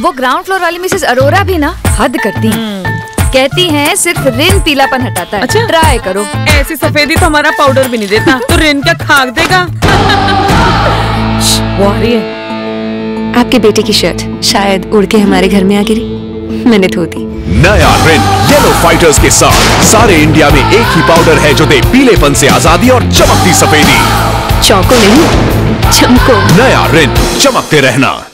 वो ground floor वाली Mrs Arora भी ना हद करती हम्म। कहती हैं सिर्फ़ रिन पीलापन हटाता है। अच्छा? ट्राई करो। ऐसी सफेदी तो हमारा पाउडर भी नहीं देता। तो रिन क्या खाक देगा? वो आ रही है। आपके बेटे की शर्ट शायद उड़ के हमारे घर में आ गिरी। मैंने धो दी। नया रिन येलो फाइटर्स के साथ। सारे इंडिया में एक ही पाउडर है जो दे पीलेपन से आज़ादी और चमकती सफेदी। चौको नहीं चमको। नया रिन चमकते रहना।